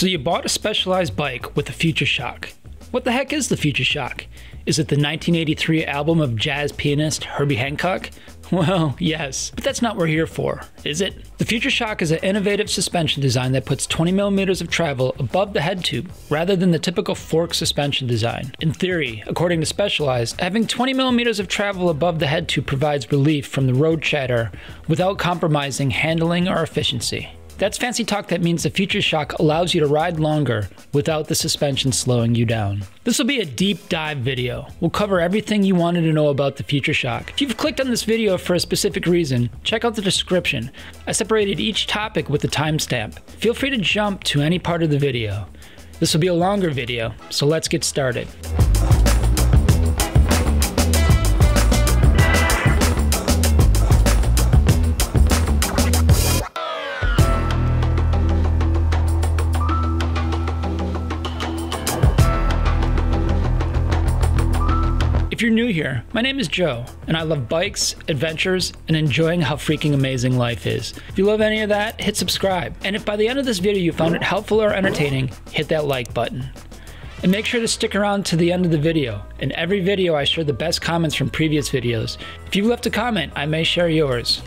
So you bought a specialized bike with a Future Shock. What the heck is the Future Shock? Is it the 1983 album of jazz pianist Herbie Hancock? Well, yes, but that's not what we're here for, is it? The Future Shock is an innovative suspension design that puts 20 millimeters of travel above the head tube rather than the typical fork suspension design. In theory, according to Specialized, having 20 millimeters of travel above the head tube provides relief from the road chatter without compromising handling or efficiency. That's fancy talk that means the Future Shock allows you to ride longer without the suspension slowing you down. This will be a deep dive video. We'll cover everything you wanted to know about the Future Shock. If you've clicked on this video for a specific reason, check out the description. I separated each topic with a timestamp. Feel free to jump to any part of the video. This will be a longer video, so let's get started. You're new here, my name is Joe, and I love bikes, adventures, and enjoying how freaking amazing life is. If you love any of that, hit subscribe. And if by the end of this video you found it helpful or entertaining, hit that like button. And make sure to stick around to the end of the video. In every video, I share the best comments from previous videos. If you've left a comment, I may share yours.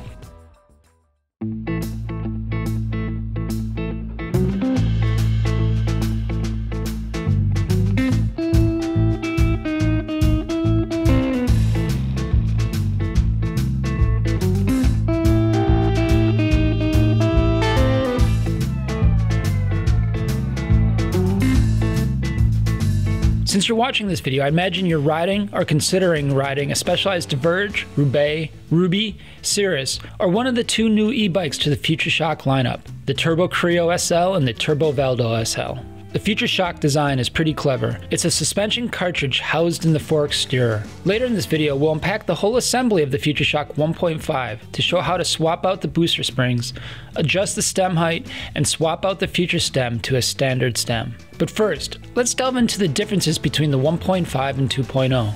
Since you're watching this video, I imagine you're riding or considering riding a specialized Diverge, Roubaix, Ruby, Sirrus, or one of the two new e-bikes to the Future Shock lineup, the Turbo Creo SL and the Turbo Vado SL. The Future Shock design is pretty clever. It's a suspension cartridge housed in the fork steerer. Later in this video, we'll unpack the whole assembly of the Future Shock 1.5 to show how to swap out the booster springs, adjust the stem height, and swap out the future stem to a standard stem. But first, let's delve into the differences between the 1.5 and 2.0.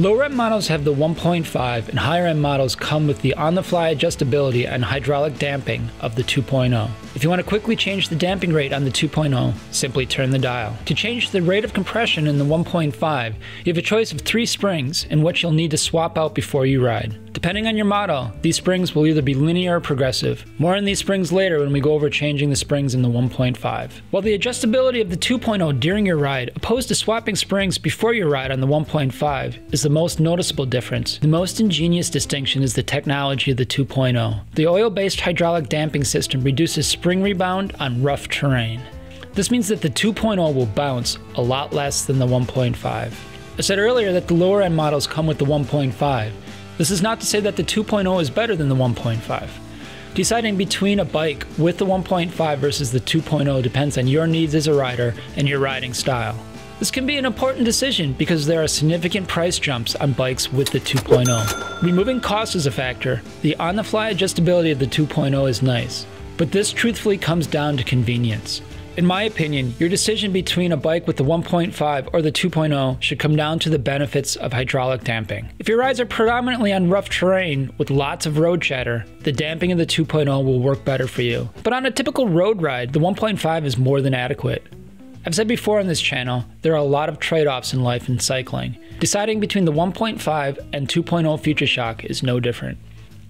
Lower end models have the 1.5 and higher end models come with the on the fly adjustability and hydraulic damping of the 2.0. If you want to quickly change the damping rate on the 2.0, simply turn the dial. To change the rate of compression in the 1.5, you have a choice of three springs and what you'll need to swap out before you ride. Depending on your model, these springs will either be linear or progressive. More on these springs later when we go over changing the springs in the 1.5. While the adjustability of the 2.0 during your ride, opposed to swapping springs before your ride on the 1.5, is the most noticeable difference. The most ingenious distinction is the technology of the 2.0. The oil-based hydraulic damping system reduces spring rebound on rough terrain. This means that the 2.0 will bounce a lot less than the 1.5. I said earlier that the lower end models come with the 1.5. This is not to say that the 2.0 is better than the 1.5. Deciding between a bike with the 1.5 versus the 2.0 depends on your needs as a rider and your riding style. This can be an important decision because there are significant price jumps on bikes with the 2.0. Removing cost is a factor. The on the fly adjustability of the 2.0 is nice, but this truthfully comes down to convenience. In my opinion, your decision between a bike with the 1.5 or the 2.0 should come down to the benefits of hydraulic damping. If your rides are predominantly on rough terrain with lots of road chatter, the damping of the 2.0 will work better for you. But on a typical road ride, the 1.5 is more than adequate. I've said before on this channel, there are a lot of trade offs in life and cycling. Deciding between the 1.5 and 2.0 Future Shock is no different.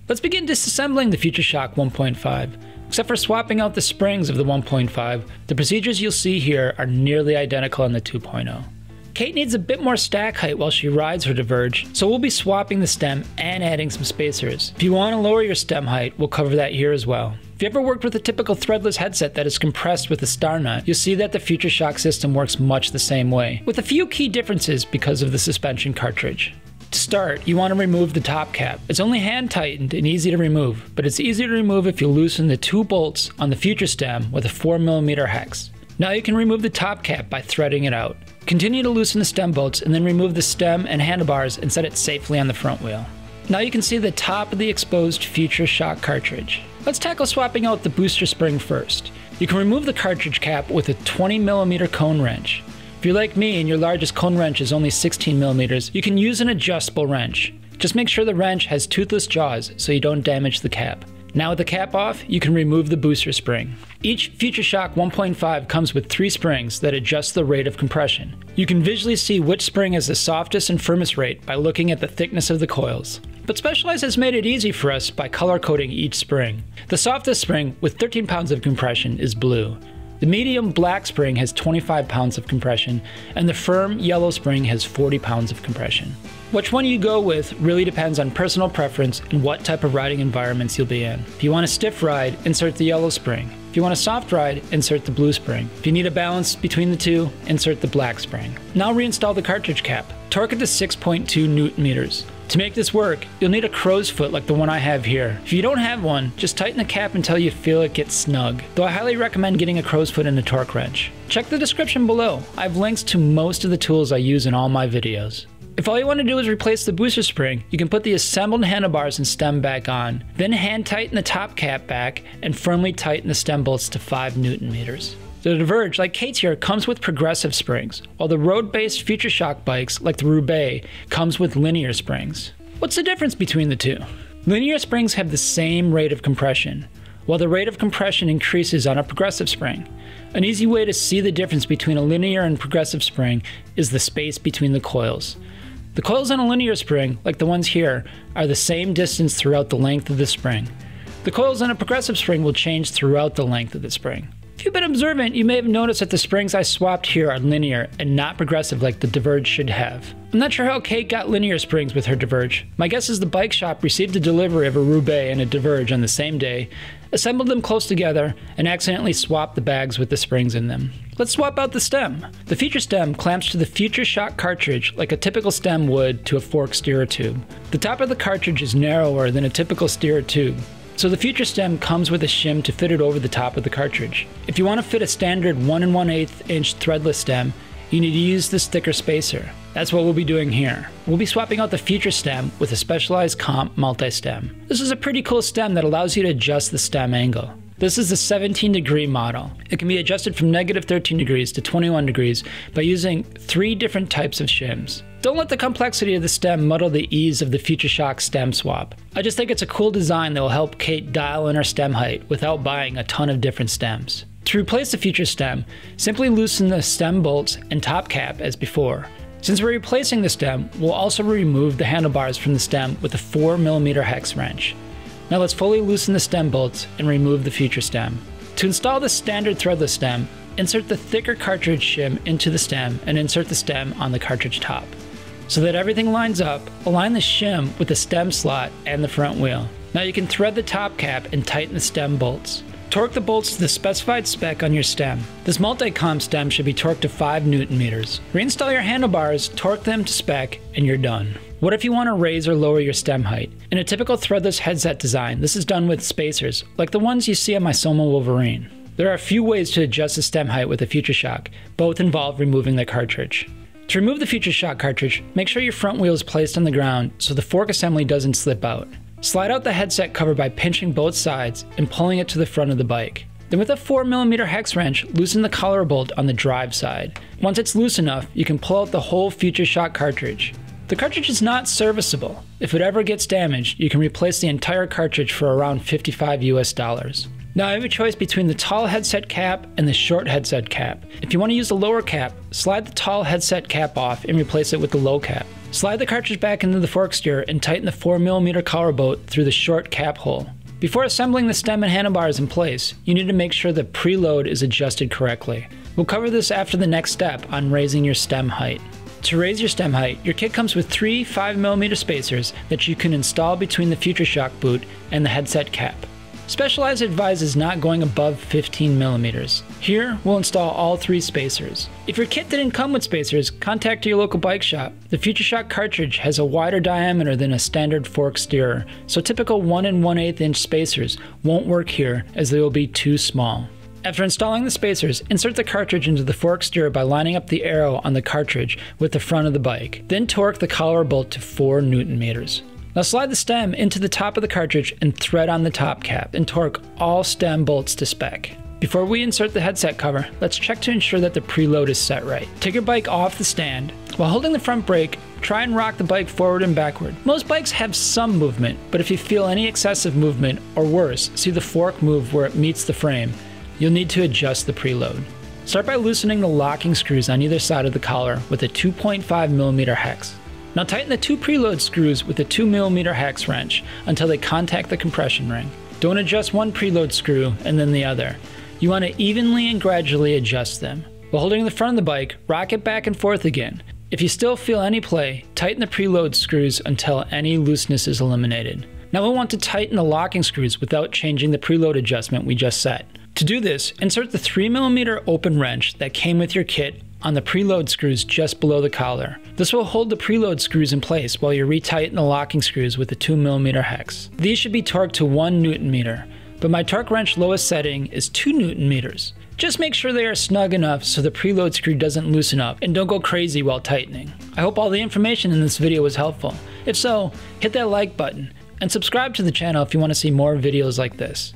Let's begin disassembling the Future Shock 1.5. Except for swapping out the springs of the 1.5, the procedures you'll see here are nearly identical on the 2.0. Kate needs a bit more stack height while she rides her Diverge, so we'll be swapping the stem and adding some spacers. If you want to lower your stem height, we'll cover that here as well. If you ever worked with a typical threadless headset that is compressed with a star nut, you'll see that the Future Shock system works much the same way, with a few key differences because of the suspension cartridge. Start, you want to remove the top cap. It's only hand tightened and easy to remove, but it's easier to remove if you loosen the two bolts on the future stem with a 4mm hex. Now you can remove the top cap by threading it out. Continue to loosen the stem bolts and then remove the stem and handlebars and set it safely on the front wheel. Now you can see the top of the exposed Future Shock cartridge. Let's tackle swapping out the booster spring first. You can remove the cartridge cap with a 20mm cone wrench. If you're like me and your largest cone wrench is only 16 millimeters, you can use an adjustable wrench. Just make sure the wrench has toothless jaws so you don't damage the cap. Now with the cap off, you can remove the booster spring. Each Future Shock 1.5 comes with three springs that adjust the rate of compression. You can visually see which spring has the softest and firmest rate by looking at the thickness of the coils. But Specialized has made it easy for us by color coding each spring. The softest spring, with 13 pounds of compression, is blue. The medium black spring has 25 pounds of compression, and the firm yellow spring has 40 pounds of compression. Which one you go with really depends on personal preference and what type of riding environments you'll be in. If you want a stiff ride, insert the yellow spring. If you want a soft ride, insert the blue spring. If you need a balance between the two, insert the black spring. Now reinstall the cartridge cap. Torque it to 6.2 newton meters. To make this work, you'll need a crow's foot like the one I have here. If you don't have one, just tighten the cap until you feel it gets snug, though I highly recommend getting a crow's foot and a torque wrench. Check the description below, I have links to most of the tools I use in all my videos. If all you want to do is replace the booster spring, you can put the assembled handlebars and stem back on, then hand tighten the top cap back and firmly tighten the stem bolts to 5 newton meters. The Diverge, like Kate's here, comes with progressive springs, while the road-based Future Shock bikes, like the Roubaix, comes with linear springs. What's the difference between the two? Linear springs have the same rate of compression, while the rate of compression increases on a progressive spring. An easy way to see the difference between a linear and progressive spring is the space between the coils. The coils on a linear spring, like the ones here, are the same distance throughout the length of the spring. The coils on a progressive spring will change throughout the length of the spring. If you've been observant, you may have noticed that the springs I swapped here are linear and not progressive like the Diverge should have. I'm not sure how Kate got linear springs with her Diverge. My guess is the bike shop received a delivery of a Roubaix and a Diverge on the same day, assembled them close together, and accidentally swapped the bags with the springs in them. Let's swap out the stem. The Future stem clamps to the Future Shock cartridge like a typical stem would to a fork steerer tube. The top of the cartridge is narrower than a typical steerer tube, so the future stem comes with a shim to fit it over the top of the cartridge. If you want to fit a standard 1 and 1 8 inch threadless stem, you need to use this thicker spacer. That's what we'll be doing here. We'll be swapping out the future stem with a specialized comp multi-stem. This is a pretty cool stem that allows you to adjust the stem angle. This is the 17 degree model. It can be adjusted from negative 13 degrees to 21 degrees by using three different types of shims. Don't let the complexity of the stem muddle the ease of the Future Shock stem swap. I just think it's a cool design that will help Kate dial in her stem height without buying a ton of different stems. To replace the future stem, simply loosen the stem bolts and top cap as before. Since we're replacing the stem, we'll also remove the handlebars from the stem with a 4mm hex wrench. Now let's fully loosen the stem bolts and remove the future stem. To install the standard threadless stem, insert the thicker cartridge shim into the stem and insert the stem on the cartridge top. So that everything lines up, align the shim with the stem slot and the front wheel. Now you can thread the top cap and tighten the stem bolts. Torque the bolts to the specified spec on your stem. This multi-comp stem should be torqued to 5 newton meters. Reinstall your handlebars, torque them to spec, and you're done. What if you want to raise or lower your stem height? In a typical threadless headset design, this is done with spacers, like the ones you see on my Soma Wolverine. There are a few ways to adjust the stem height with a Future Shock. Both involve removing the cartridge. To remove the Future Shock cartridge, make sure your front wheel is placed on the ground so the fork assembly doesn't slip out. Slide out the headset cover by pinching both sides and pulling it to the front of the bike. Then with a 4mm hex wrench, loosen the collar bolt on the drive side. Once it's loose enough, you can pull out the whole Future Shock cartridge. The cartridge is not serviceable. If it ever gets damaged, you can replace the entire cartridge for around 55 US dollars. Now I have a choice between the tall headset cap and the short headset cap. If you want to use the lower cap, slide the tall headset cap off and replace it with the low cap. Slide the cartridge back into the fork steer and tighten the 4mm collar bolt through the short cap hole. Before assembling the stem and handlebars in place, you need to make sure the preload is adjusted correctly. We'll cover this after the next step on raising your stem height. To raise your stem height, your kit comes with three 5mm spacers that you can install between the Future Shock boot and the headset cap. Specialized advises not going above 15 millimeters. Here, we'll install all three spacers. If your kit didn't come with spacers, contact your local bike shop. The Future Shock cartridge has a wider diameter than a standard fork steerer, so typical 1 and 1 8 inch spacers won't work here as they will be too small. After installing the spacers, insert the cartridge into the fork steer by lining up the arrow on the cartridge with the front of the bike. Then torque the collar bolt to 4 newton meters. Now slide the stem into the top of the cartridge and thread on the top cap and torque all stem bolts to spec. Before we insert the headset cover, let's check to ensure that the preload is set right. Take your bike off the stand. While holding the front brake, try and rock the bike forward and backward. Most bikes have some movement, but if you feel any excessive movement, or worse, see the fork move where it meets the frame, you'll need to adjust the preload. Start by loosening the locking screws on either side of the collar with a 2.5mm hex. Now tighten the two preload screws with a 2mm hex wrench until they contact the compression ring. Don't adjust one preload screw and then the other. You want to evenly and gradually adjust them. While holding the front of the bike, rock it back and forth again. If you still feel any play, tighten the preload screws until any looseness is eliminated. Now we'll want to tighten the locking screws without changing the preload adjustment we just set. To do this, insert the 3mm open wrench that came with your kit on the preload screws just below the collar. This will hold the preload screws in place while you retighten the locking screws with a 2mm hex. These should be torqued to 1 Newton meter, but my torque wrench lowest setting is 2 Newton meters. Just make sure they are snug enough so the preload screw doesn't loosen up and don't go crazy while tightening. I hope all the information in this video was helpful. If so, hit that like button and subscribe to the channel if you want to see more videos like this.